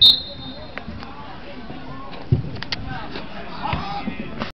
Thank you.